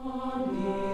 Amen.